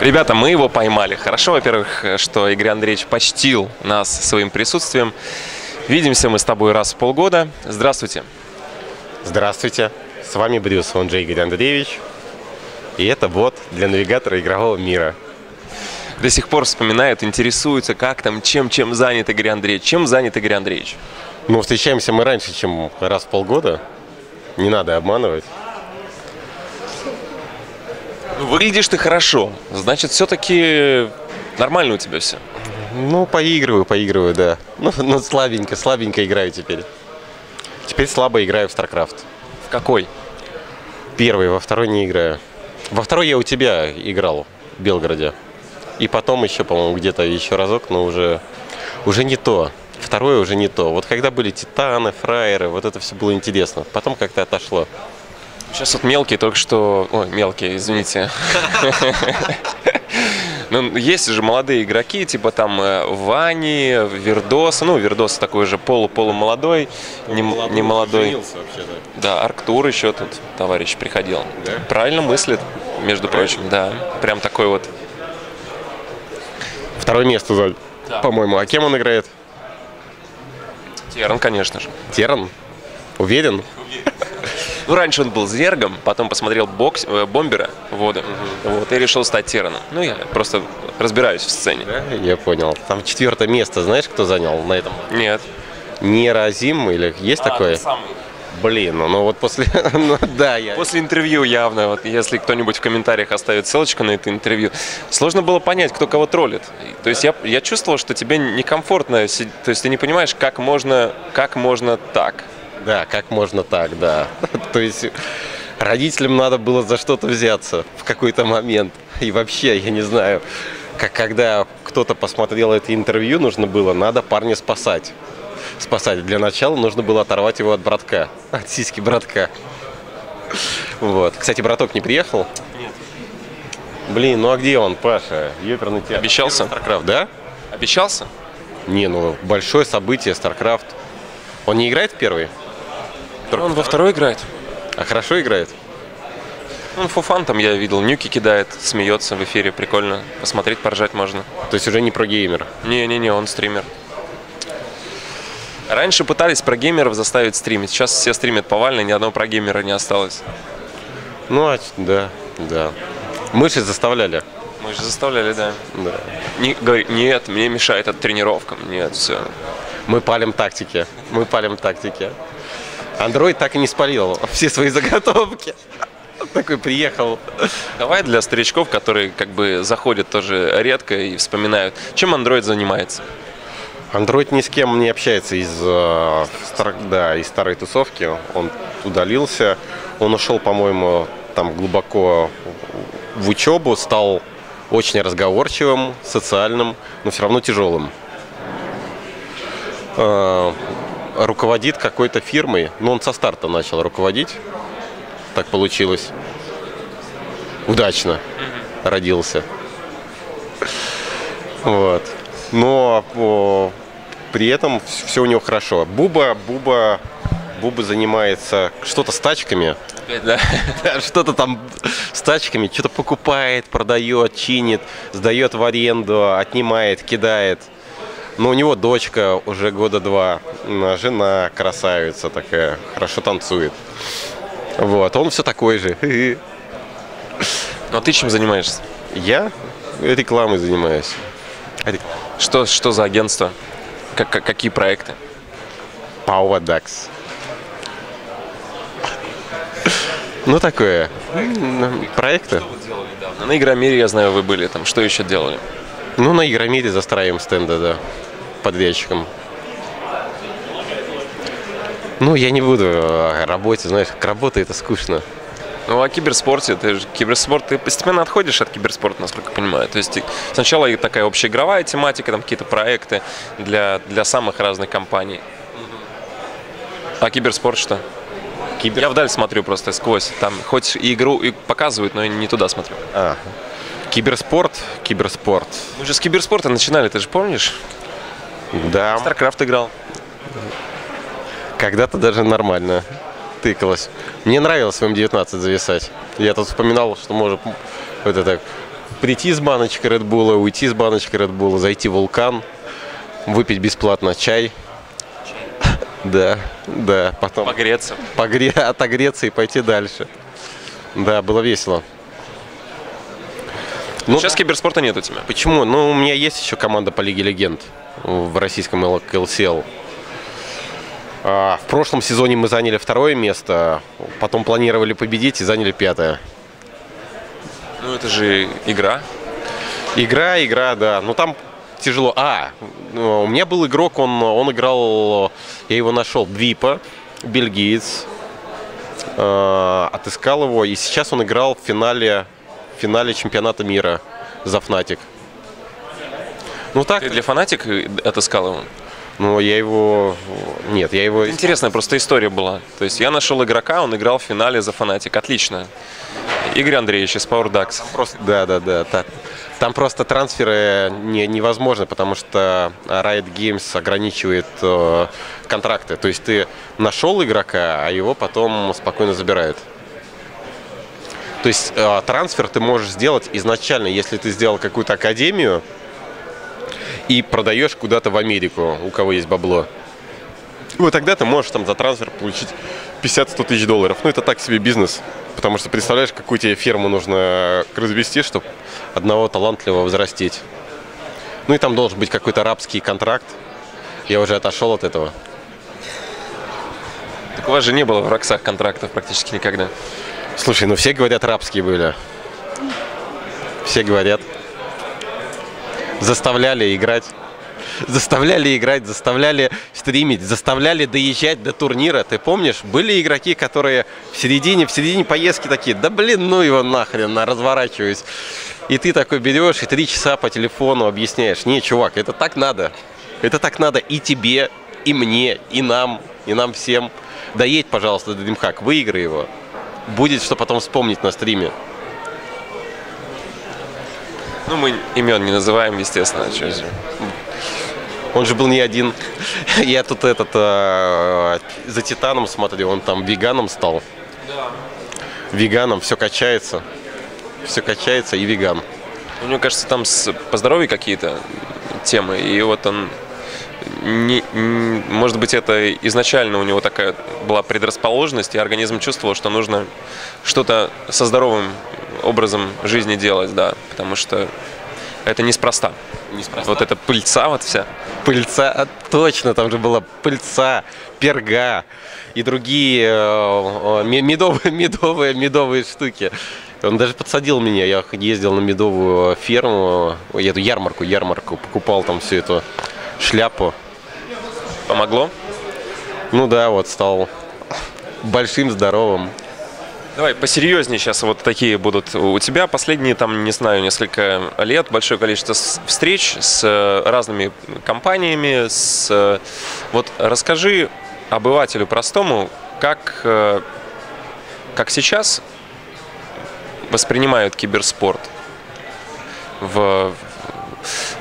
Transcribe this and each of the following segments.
Ребята, мы его поймали. Хорошо, во-первых, что Игорь Андреевич почтил нас своим присутствием. Видимся мы с тобой раз в полгода. Здравствуйте. Здравствуйте. С вами Брюс, он же Игорь Андреевич. И это бот для навигатора игрового мира. До сих пор вспоминают, интересуются, как там, чем, чем занят Игорь Андреевич. Чем занят Игорь Андреевич? Ну, встречаемся мы раньше, чем раз в полгода. Не надо обманывать. Выглядишь ты хорошо. Значит, все-таки нормально у тебя все. Ну, поигрываю, поигрываю, да. Ну, ну, слабенько, слабенько играю теперь. Теперь слабо играю в StarCraft. В какой? Первый, во второй не играю. Во второй я у тебя играл в Белгороде. И потом еще, по-моему, где-то еще разок, но уже, уже не то. Второе уже не то. Вот когда были Титаны, Фраеры, вот это все было интересно. Потом как-то отошло. Сейчас вот мелкие только что... Ой, мелкие, извините. Ну, есть же молодые игроки, типа там э, Вани, Вердос, ну, Вердос такой же полу-полумолодой, не, не молодой. Да, Арктур еще тут товарищ приходил. Да? Правильно мыслит, между прочим, да. Прям такой вот. Второе место, Золь, да. по-моему. А кем он играет? Терн, конечно же. Терн? Уверен? Уверен. Ну, раньше он был зергом, потом посмотрел бокс, э, бомбера воды, угу. вот, и решил стать Тераном. Ну, я просто разбираюсь в сцене. Да, я понял. Там четвертое место, знаешь, кто занял на этом? Нет. Неразим или есть а, такое? Самый. Блин, ну, ну вот после... ну, да, я... После интервью явно, вот если кто-нибудь в комментариях оставит ссылочку на это интервью, сложно было понять, кто кого троллит. То есть я, я чувствовал, что тебе некомфортно, то есть ты не понимаешь, как можно, как можно так. Да, как можно так, да. То есть родителям надо было за что-то взяться в какой-то момент. И вообще, я не знаю, как когда кто-то посмотрел это интервью, нужно было, надо парня спасать. Спасать. Для начала нужно было оторвать его от братка, от сиськи братка. Вот. Кстати, браток не приехал? Нет. Блин, ну а где он, Паша? Ёперный театр. Обещался? StarCraft, да? Обещался? Не, ну большое событие, StarCraft. Он не играет в первый? Только он во второй играет. А хорошо играет? Он фуфан там я видел, нюки кидает, смеется в эфире, прикольно. Посмотреть, поржать можно. То есть уже не про геймер? Не-не-не, он стример. Раньше пытались про геймеров заставить стримить, сейчас все стримят повально, ни одного про геймера не осталось. Ну, а, да, да. Мы же заставляли. Мы же заставляли, да. Да. Не, говори, нет, мне мешает от тренировкам, нет, все. Мы палим тактики, мы палим тактики. Android так и не спалил все свои заготовки. Такой приехал. Давай для старичков, которые как бы заходят тоже редко и вспоминают, чем Android занимается? Android ни с кем не общается из, э, да, из старой тусовки. Он удалился. Он ушел, по-моему, там глубоко в учебу, стал очень разговорчивым, социальным, но все равно тяжелым. Э, руководит какой-то фирмой. Ну, он со старта начал руководить. Так получилось. Удачно родился. Вот. Но о, при этом все у него хорошо. Буба, Буба, Буба занимается что-то с тачками. Да. что-то там с тачками, что-то покупает, продает, чинит, сдает в аренду, отнимает, кидает. Но у него дочка уже года два, жена красавица такая, хорошо танцует. Вот, он все такой же. Ну а ты чем занимаешься? Я рекламой занимаюсь. Что, что за агентство? Как, какие проекты? Power Dax. Ну, такое. Проекты. На Игромире, я знаю, вы были там. Что еще делали? Ну, на Игромире застраиваем стенды, да подрядчиком. Ну, я не буду о работе, знаешь, к работе это скучно. Ну, о киберспорте, ты же киберспорт, ты постепенно отходишь от киберспорта, насколько я понимаю. То есть сначала такая общеигровая тематика, там какие-то проекты для, для самых разных компаний. А киберспорт что? Кибер... Я вдаль смотрю просто сквозь. Там хоть и игру и показывают, но я не туда смотрю. А, киберспорт, киберспорт. Мы же с киберспорта начинали, ты же помнишь? Да. StarCraft играл. Когда-то даже нормально тыкалось. Мне нравилось в М19 зависать. Я тут вспоминал, что может это прийти с баночкой Red Bull, уйти с баночкой Red Bull, зайти в вулкан, выпить бесплатно чай. Да, да, потом Погреться. погре... отогреться и пойти дальше. Да, было весело. Ну, Сейчас киберспорта нет у тебя. Почему? Ну, у меня есть еще команда по Лиге Легенд в российском ЛСЛ. А, В прошлом сезоне мы заняли второе место, потом планировали победить и заняли пятое. Ну, это же игра. Игра, игра, да. Ну там тяжело. А, ну, у меня был игрок, он, он играл, я его нашел, Двипа, бельгиец. Э, отыскал его, и сейчас он играл в финале, в финале чемпионата мира за Fnatic. Ну так, Ты для Fnatic отыскал его? ну я его, нет, я его, Интересная просто история была. То есть я нашел игрока, он играл в финале за Fnatic. Отлично. Игорь Андреевич из Power Ducks. просто, да, да, да, так. Там просто трансферы не, невозможно, потому что Riot Games ограничивает э, контракты. То есть ты нашел игрока, а его потом спокойно забирают. То есть э, трансфер ты можешь сделать изначально, если ты сделал какую-то академию и продаешь куда-то в Америку, у кого есть бабло. Вот тогда ты можешь там за трансфер получить 50-100 тысяч долларов. Ну, это так себе бизнес. Потому что представляешь, какую тебе ферму нужно развести, чтобы одного талантливого взрастить. Ну и там должен быть какой-то рабский контракт. Я уже отошел от этого. Так у вас же не было в Роксах контрактов практически никогда. Слушай, ну все говорят, рабские были. Все говорят. Заставляли играть. Заставляли играть, заставляли стримить, заставляли доезжать до турнира. Ты помнишь, были игроки, которые в середине, в середине поездки такие, да блин, ну его нахрен, на, разворачиваюсь. И ты такой берешь и три часа по телефону объясняешь, не, чувак, это так надо. Это так надо и тебе, и мне, и нам, и нам всем. Доедь, пожалуйста, до Дримхак, выиграй его. Будет что потом вспомнить на стриме. Ну, мы имен не называем, естественно. же. Он же был не один. Я тут этот э, за Титаном смотрел, он там веганом стал. Веганом, все качается. Все качается и веган. У него, кажется, там с, по здоровью какие-то темы. И вот он не, м, может быть, это изначально у него такая была предрасположенность, и организм чувствовал, что нужно что-то со здоровым образом жизни делать, да, потому что это неспроста. Неспроста. Вот эта пыльца вот вся. Пыльца, а, точно, там же была пыльца, перга и другие э, ме- медовые, медовые, медовые штуки. Он даже подсадил меня, я ездил на медовую ферму, эту ярмарку, ярмарку, покупал там всю эту шляпу. Помогло? Ну да, вот стал большим, здоровым. Давай посерьезнее сейчас вот такие будут. У тебя последние, там, не знаю, несколько лет большое количество встреч с э, разными компаниями. С, э, вот расскажи обывателю простому, как, э, как сейчас воспринимают киберспорт в,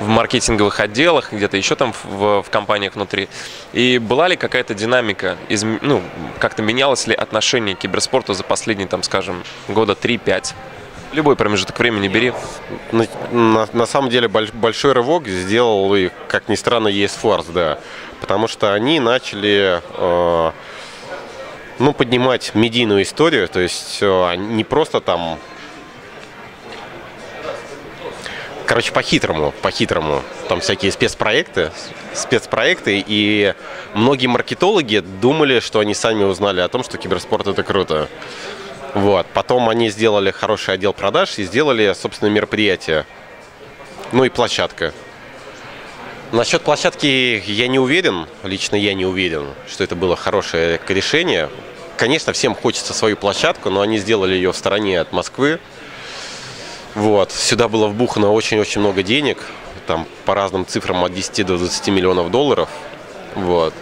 в маркетинговых отделах, где-то еще там в, в компаниях внутри. И была ли какая-то динамика, изм- ну, как-то менялось ли отношение к киберспорту за последние, там, скажем, года 3-5? Любой промежуток времени бери. На, на- на самом деле больш- большой рывок сделал, и, как ни странно, eSforce, да. Потому что они начали э, ну, поднимать медийную историю, то есть э, не просто там Короче, по-хитрому, по-хитрому. Там всякие спецпроекты, спецпроекты, и многие маркетологи думали, что они сами узнали о том, что киберспорт это круто. Вот. Потом они сделали хороший отдел продаж и сделали, собственно, мероприятие. Ну и площадка. Насчет площадки я не уверен, лично я не уверен, что это было хорошее решение. Конечно, всем хочется свою площадку, но они сделали ее в стороне от Москвы. Вот. Сюда было вбухано очень-очень много денег, там по разным цифрам от 10 до 20 миллионов долларов. Вот.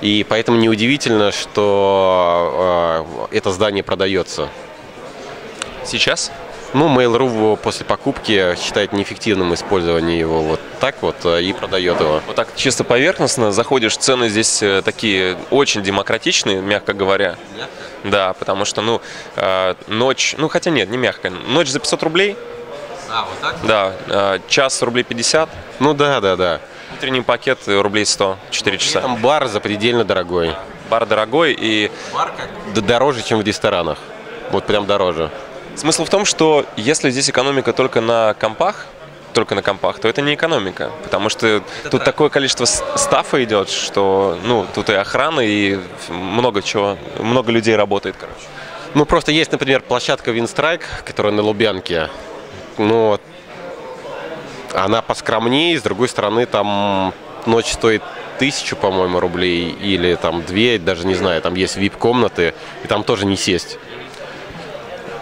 И поэтому неудивительно, что э, это здание продается. Сейчас? Ну, Mail.ru после покупки считает неэффективным использование его вот так вот э, и продает его. Вот так чисто поверхностно заходишь, цены здесь э, такие очень демократичные, мягко говоря. Да, потому что, ну, э, ночь, ну, хотя нет, не мягко, ночь за 500 рублей, А, вот так? Да, э, час рублей 50, Ну да, да, да. утренний пакет рублей 100, 4 часа. Там бар запредельно дорогой. Бар дорогой и Бар как? Да дороже, чем в ресторанах. Вот прям дороже. Смысл в том, что если здесь экономика только на компах, только на компах, то это не экономика, потому что тут такое количество стафа идет, что ну тут и охрана и много чего, много людей работает, короче. Ну, просто есть, например, площадка Винстрайк, которая на Лубянке. Ну, она поскромнее, с другой стороны, там ночь стоит тысячу, по-моему, рублей, или там две, даже не знаю, там есть вип-комнаты, и там тоже не сесть.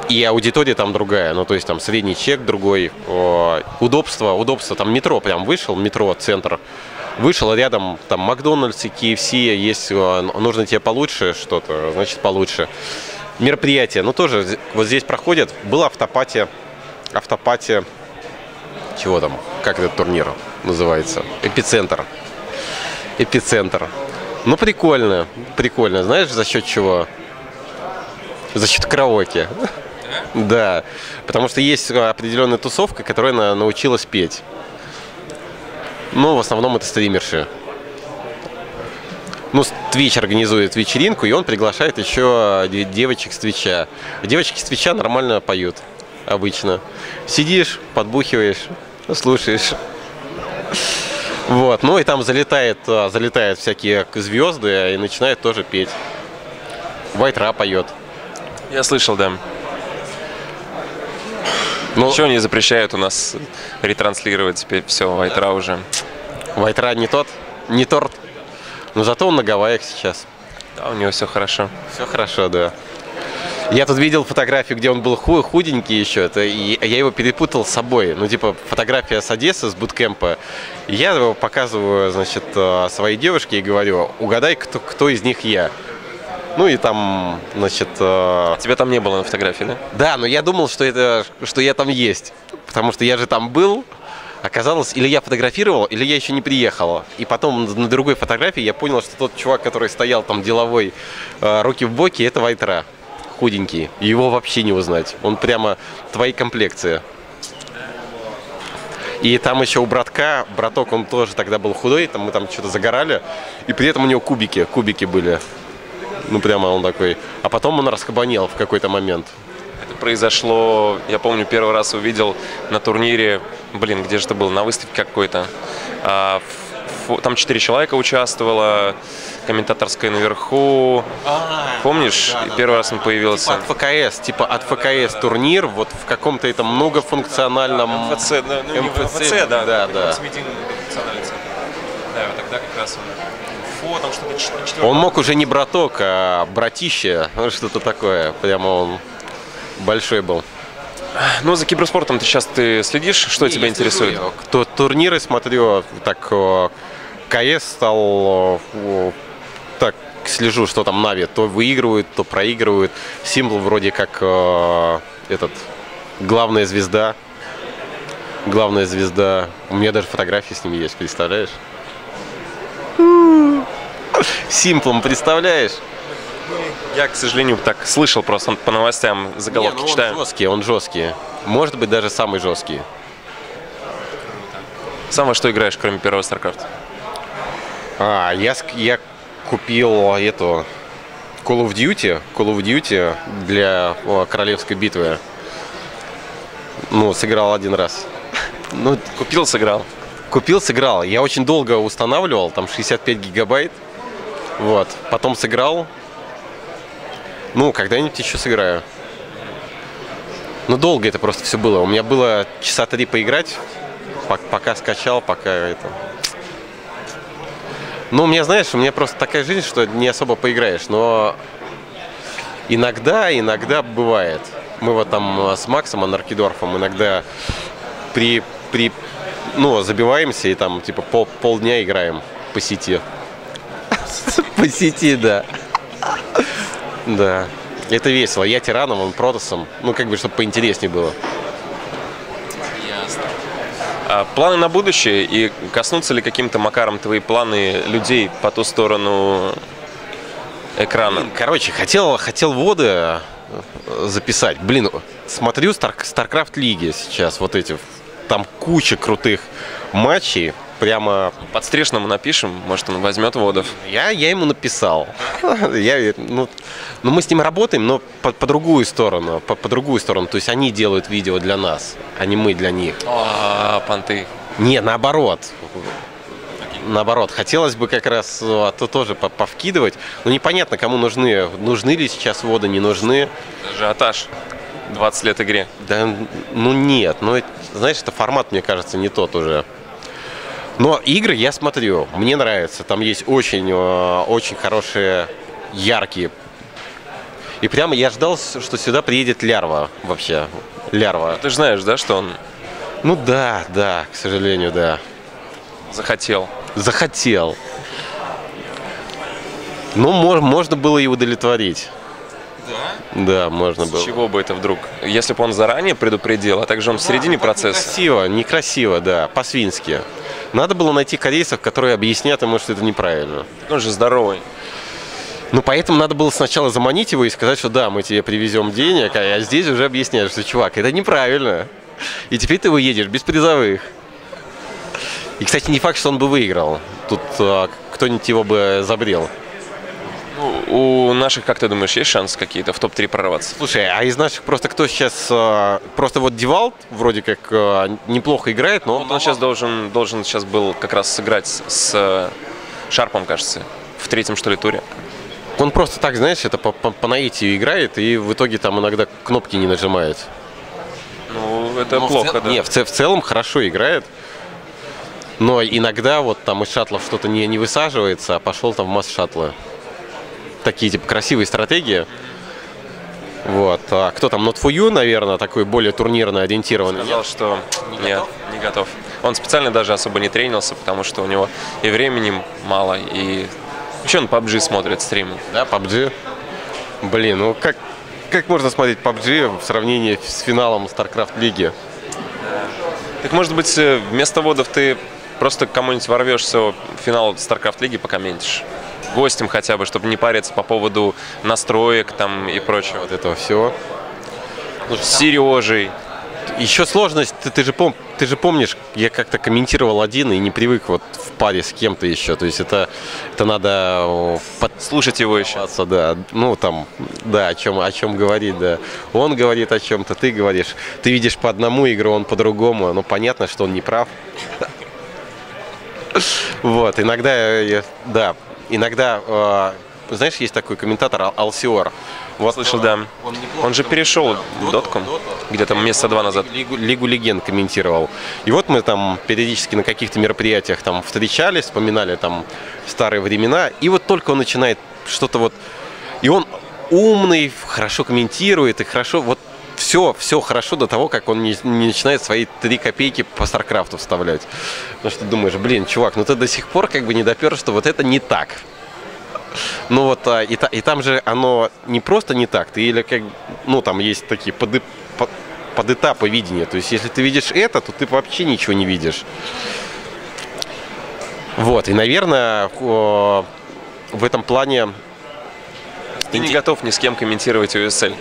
И аудитория там другая, ну то есть там средний чек другой, удобство, удобство, там метро прям вышел, метро, центр, вышел, рядом там Макдональдс и KFC, есть, нужно тебе получше что-то, значит получше. Мероприятия, ну тоже вот здесь проходят, был автопатия, автопатия, чего там, как этот турнир называется, эпицентр, эпицентр. Ну прикольно, прикольно, знаешь за счет чего? За счет караоке. Да, потому что есть определенная тусовка, которая на- научилась петь. Ну, в основном это стримерши. Ну, Twitch организует вечеринку, и он приглашает еще де- девочек с Твича. Девочки с Твича нормально поют обычно. Сидишь, подбухиваешь, слушаешь. Вот, ну и там залетает, а, залетают всякие звезды и начинают тоже петь. Вайтра поет. Я слышал, да. Ну, Ничего не запрещают у нас ретранслировать теперь все, Вайтра уже. Вайтра не тот, не торт. Но зато он на Гавайях сейчас. Да, у него все хорошо. Все хорошо, да. Я тут видел фотографию, где он был ху- худенький еще, это, и я его перепутал с собой. Ну, типа, фотография с Одессы, с буткемпа. Я его показываю, значит, э, своей девушке и говорю, угадай, кто, кто из них я. Ну и там, значит, э, Тебя там не было на фотографии, да? да, но я думал, что это, что я там есть, потому что я же там был. Оказалось, или я фотографировал, или я еще не приехал. И потом на другой фотографии я понял, что тот чувак, который стоял там деловой, э, руки в боки, это Вайтра, худенький. Его вообще не узнать. Он прямо твоей комплекции. И там еще у братка, браток, он тоже тогда был худой, там мы там что-то загорали, и при этом у него кубики, кубики были. Ну прямо он такой. А потом он раскабанел в какой-то момент. Это произошло, я помню, первый раз увидел на турнире, блин, где же это было, на выставке какой-то. А, там четыре человека участвовало, комментаторская наверху. Помнишь, да, да, первый да. раз он появился. Типа от ФКС, типа от ФКС турнир, вот в каком-то этом многофункциональном... МФЦ, да, ну, не МФЦ, МФЦ, да, да, да. Да, вот тогда как раз он фо, там что-то четвертое. Он мог уже не браток, а братище, ну, что-то такое. Прямо он большой был. Ну, за киберспортом ты сейчас ты следишь, что тебя интересует? То турниры смотрю, так КС стал, так слежу, что там Нави то выигрывают, то проигрывают. Символ вроде как э, этот главная звезда. Главная звезда. У меня даже фотографии с ними есть, представляешь? Симплом, представляешь? Я, к сожалению, так слышал просто по новостям, заголовки Не, ну читаю. Он жесткий, он жесткий. Может быть, даже самый жесткий. Сам во что играешь, кроме первого StarCraft? А, я, я купил эту Call of Duty, Call of Duty для о, королевской битвы. Ну, сыграл один раз. Ну, Купил, сыграл. купил, сыграл. Я очень долго устанавливал, там 65 гигабайт. Вот. Потом сыграл. Ну, когда-нибудь еще сыграю. Ну, долго это просто все было. У меня было часа три поиграть, пок- пока скачал, пока это... Ну, у меня, знаешь, у меня просто такая жизнь, что не особо поиграешь, но иногда, иногда бывает. Мы вот там э, с Максом Анаркидорфом иногда при, при, ну, забиваемся и там типа пол, полдня играем по сети. По сети, да. Да. Это весело. Я тираном, он протосом. Ну, как бы, чтобы поинтереснее было. А планы на будущее и коснутся ли каким-то макаром твои планы людей по ту сторону экрана? Короче, хотел, хотел воды э, записать. Блин, смотрю Star, StarCraft лиги сейчас, вот эти, там куча крутых матчей, прямо... Под Стрешному напишем, может он возьмет водов. Я, я ему написал. Я, ну, ну, мы с ним работаем, но по, по другую сторону, по, по другую сторону. То есть они делают видео для нас, а не мы для них. А, понты. Не, наоборот. Наоборот, хотелось бы как раз а то тоже повкидывать, но непонятно, кому нужны. Нужны ли сейчас воды, не нужны. Ажиотаж. 20 лет игре. Да, ну нет, ну знаешь, это формат, мне кажется, не тот уже. Но игры я смотрю, мне нравится. Там есть очень, а, очень хорошие, яркие. И прямо я ждал, что сюда приедет лярва вообще. Лярва. Ну, ты же знаешь, да, что он Ну да, да, к сожалению, да. захотел. Захотел. Ну, мож- можно было и удовлетворить. Да? Да, можно С было. чего бы это вдруг? Если бы он заранее предупредил, а также он в середине процесса. Некрасиво, некрасиво, да, по-свински. Надо было найти корейцев, которые объяснят ему, что это неправильно. Он же здоровый. Ну, поэтому надо было сначала заманить его и сказать, что да, мы тебе привезем денег, а здесь уже объясняешь, что, чувак, это неправильно. И теперь ты выедешь без призовых. И, кстати, не факт, что он бы выиграл. Тут а, кто-нибудь его бы заборол. Ну, у наших, как ты думаешь, есть шанс какие-то в топ-3 прорваться? Слушай, а из наших просто кто сейчас... а, Просто вот Dewalt вроде как а, неплохо играет, но... Вот он сейчас должен, должен сейчас был как раз сыграть с, э, Шарпом, кажется, в третьем, что ли, туре. Он просто так, знаешь, это по, по, по наитию играет, и в итоге там иногда кнопки не нажимает. Ну, это Но в плохо, цел- да. Не, в, в целом хорошо играет. Но иногда вот там из шаттлов что-то не, не высаживается, а пошел там в масс шаттлы. Такие типа красивые стратегии. Вот. А кто там? Not for you, наверное, такой более турнирно ориентированный. Сказал, что нет, не готов. Он специально даже особо не тренился, потому что у него и времени мало, и еще он PUBG смотрит стримы. Да, PUBG. Блин, ну как, как можно смотреть PUBG в сравнении с финалом StarCraft лиги? Так может быть э, вместо водов ты просто кому-нибудь ворвешься в финал StarCraft лиги, пока ментишь? Гостем хотя бы, чтобы не париться по поводу настроек там и прочего. Вот этого всего. С Сережей. Еще сложность, ты, ты же пом, ты же помнишь, я как-то комментировал один и не привык вот в паре с кем-то еще. То есть это, это надо о, Слушать его еще. да. Ну там, да, о чем, о чем говорить, да. Он говорит о чем-то, ты говоришь. Ты видишь по одному игру, он по-другому. Ну понятно, что он не прав. Вот, иногда, да, иногда, э, знаешь, есть такой комментатор Ал- Алсиор. Вот Слышал, да. Он же перешел в дотку где-то месяца два назад. Лигу, Лигу легенд комментировал. И вот мы там периодически на каких-то мероприятиях там встречались, вспоминали там старые времена. И вот только он начинает что-то вот... И он умный, хорошо комментирует, и хорошо... Вот все, все хорошо до того, как он не, не начинает свои три копейки по Старкрафту вставлять. Потому что ты думаешь, блин, чувак, ну ты до сих пор как бы не допер, что вот это не так. Ну вот, а, и, та- и там же оно не просто не так, ты или как, ну там есть такие поды- по- подэтапы видения. То есть, если ты видишь это, то ты вообще ничего не видишь. Вот, и, наверное, в этом плане Ты не готов ни с кем комментировать USL.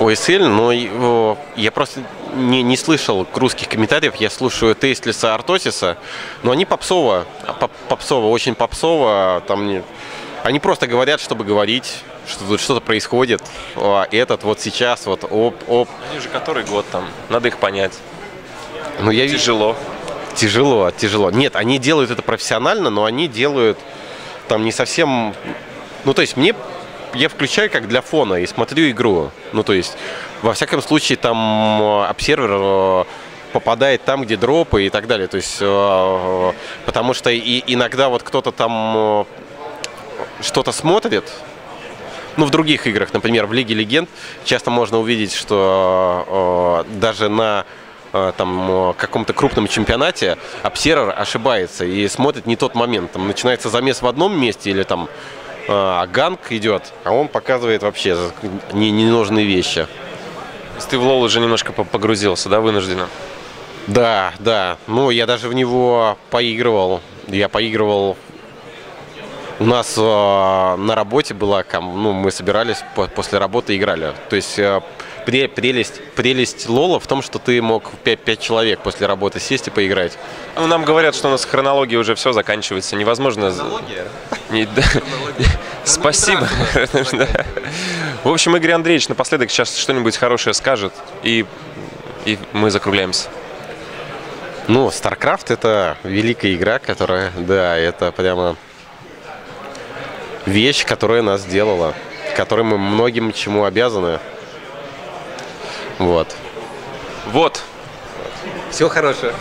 ОСЛ, но и, о, я просто не, не слышал русских комментариев. Я слушаю Тейстлиса Артосиса, но они попсово, поп- попсово, очень попсово. Там не- они просто говорят, чтобы говорить, что тут что-то происходит. А этот вот сейчас, вот оп, оп. Они уже который год там. Надо их понять. Ну, я вижу, Тяжело. Тяжело, тяжело. Нет, они делают это профессионально, но они делают там не совсем... Ну, то есть мне... Я включаю как для фона и смотрю игру. Ну, то есть, во всяком случае, там э, обсервер э, попадает там, где дропы и так далее. То есть, э, потому что и иногда вот кто-то там что-то смотрит, ну, в других играх, например, в Лиге Легенд, часто можно увидеть, что э, даже на э, там, каком-то крупном чемпионате обсервер ошибается и смотрит не тот момент. Там начинается замес в одном месте или там э, gank идет, а он показывает вообще не- ненужные вещи. То есть ты в LoL уже немножко по- погрузился, да, вынужденно? Да, да. Ну, я даже в него поигрывал. Я поигрывал У нас э, на работе была, ну, мы собирались по- после работы играли. То есть э, пре- прелесть, прелесть Лола в том, что ты мог 5, человек после работы сесть и поиграть. Ну, нам говорят, что у нас хронология уже все заканчивается. Невозможно... Не- да. Спасибо. В общем, Игорь Андреевич напоследок сейчас что-нибудь хорошее скажет, и, и мы закругляемся. Ну, StarCraft это великая игра, которая, да, это прямо вещь, которая нас сделала, которой мы многим чему обязаны. Вот. Вот. Всего хорошего.